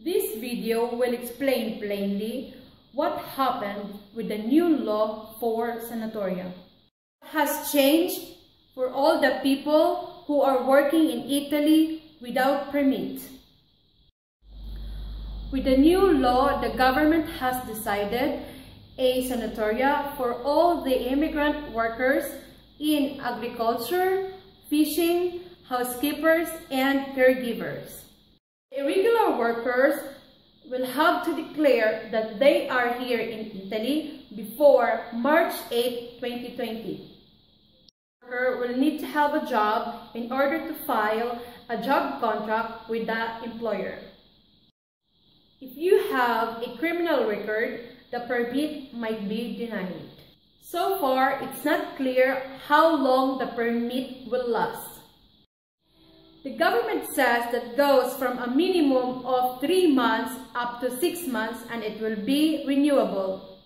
This video will explain plainly what happened with the new law for sanatoria. What has changed for all the people who are working in Italy without permit. With the new law, the government has decided a sanatoria for all the immigrant workers in agriculture, fishing, housekeepers, and caregivers. Irregular workers will have to declare that they are here in Italy before March 8, 2020. Worker will need to have a job in order to file a job contract with the employer. If you have a criminal record, the permit might be denied. So far, it's not clear how long the permit will last. The government says that goes from a minimum of 3 months up to 6 months and it will be renewable.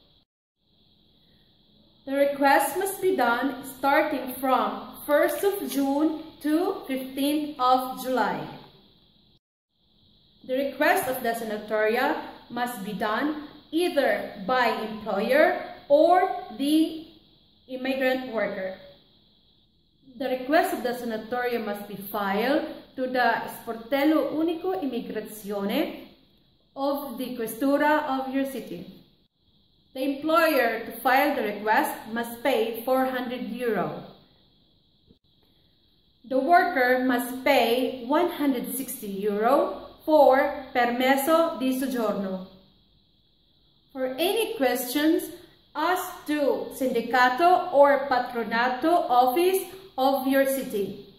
The request must be done starting from 1st of June to 15th of July. The request of the sanatoria must be done either by employer or the immigrant worker. The request of the sanatoria must be filed to the Sportello Unico Immigrazione of the Questura of your city. The employer to file the request must pay 400 euro. The worker must pay 160 euro for permesso di soggiorno. For any questions, ask to Sindacato or Patronato office of your city.